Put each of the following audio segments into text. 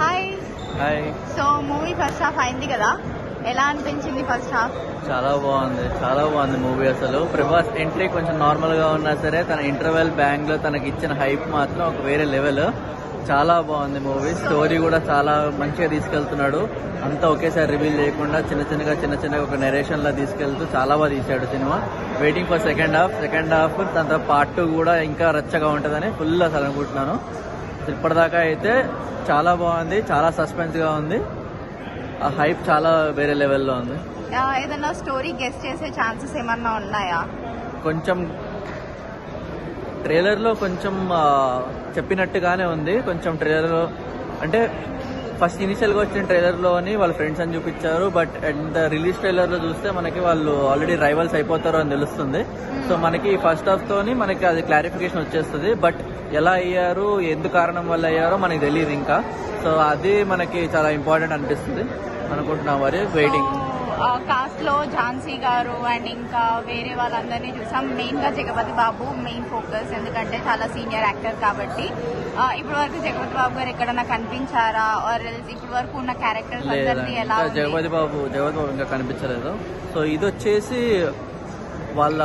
Hi hi so movie first half అయింది కదా? ఎలా అనిపించింది ఫస్ట్ హాఫ్ చాలా బాగుంది చాలా బాగుంది మూవీ అసలు. ప్రభాస్ ఎంట్రీ కొంచెం నార్మల్గా ఉన్నా సరే తన ఇంటర్వెల్ బ్యాంగ్లో తనకి ఇచ్చిన హైప్ మాత్రం ఒక వేరే లెవెల్ చాలా బాగుంది మూవీ స్టోరీ కూడా చాలా మంచిగా తీసుకెళ్తున్నాడు. అంతా ఒకేసారి రివీల్ చేయకుండా చిన్న చిన్నగా చిన్న చిన్నగా ఒక నెరేషన్ లా తీసుకెళ్తూ చాలా బాగా తీశాడు cinema. Waiting for second half second half దాని తర్వాత పార్ట్ టూ కూడా ఇంకా రచ్చగా ఉంటుందని ఫుల్ అసలు అనుకుంటున్నాను. ఇప్పటిదాకా అయితే చాలా బాగుంది చాలా సస్పెన్స్గా ఉంది. ఆ హైప్ చాలా వేరే లెవెల్లో ఉంది. ఏదైనా స్టోరీ గెస్ట్ చేసే ఛాన్సెస్ ఏమన్నా ఉన్నాయా? కొంచెం ట్రైలర్లో కొంచెం చెప్పినట్టుగానే ఉంది. కొంచెం ట్రైలర్లో అంటే ఫస్ట్ ఇనిషియల్గా వచ్చిన ట్రైలర్లోని వాళ్ళ ఫ్రెండ్స్ అని చూపించారు బట్ అండ్ రిలీజ్ ట్రైలర్లో చూస్తే మనకి వాళ్ళు ఆల్రెడీ రైవల్స్ అయిపోతారు అని తెలుస్తుంది. సో మనకి ఫస్ట్ హాఫ్ తోని మనకి అది క్లారిఫికేషన్ వచ్చేస్తుంది. బట్ ఎలా అయ్యారు ఎందుకు కారణం వల్ల అయ్యారో మనకి తెలియదు ఇంకా. సో అది మనకి చాలా ఇంపార్టెంట్ అనిపిస్తుంది. అనుకుంటున్నాం మరి? వెయిటింగ్ కాస్ట్లో ఝాన్సీ గారు అండ్ ఇంకా వేరే వాళ్ళందరినీ చూసాం. మెయిన్గా జగపతి బాబు మెయిన్ ఫోకస్ ఎందుకంటే చాలా సీనియర్ యాక్టర్ కాబట్టి. ఇప్పటి వరకు జగపతి బాబు గారు ఎక్కడన్నా కనిపించారా? ఆర్ ఇప్పటి వరకు ఉన్న క్యారెక్టర్స్ అందరినీ ఎలా? జగపతి బాబు జగపతి బాబు ఇంకా కనిపించలేదు. సో ఇది వచ్చేసి వాళ్ళ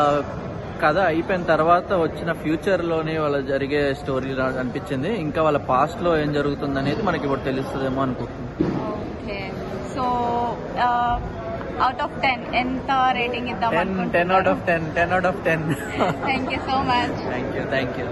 కథ అయిపోయిన తర్వాత వచ్చిన ఫ్యూచర్లోనే వాళ్ళ జరిగే స్టోరీ అనిపించింది. ఇంకా వాళ్ళ పాస్ట్లో ఏం జరుగుతుంది అనేది మనకి ఇప్పుడు తెలుస్తుందేమో అనుకుంటున్నాను okay. So out of ten ఎంత రేటింగ్ ఇద్దాం ten ten out of ten ten out of ten thank you so much thank you thank you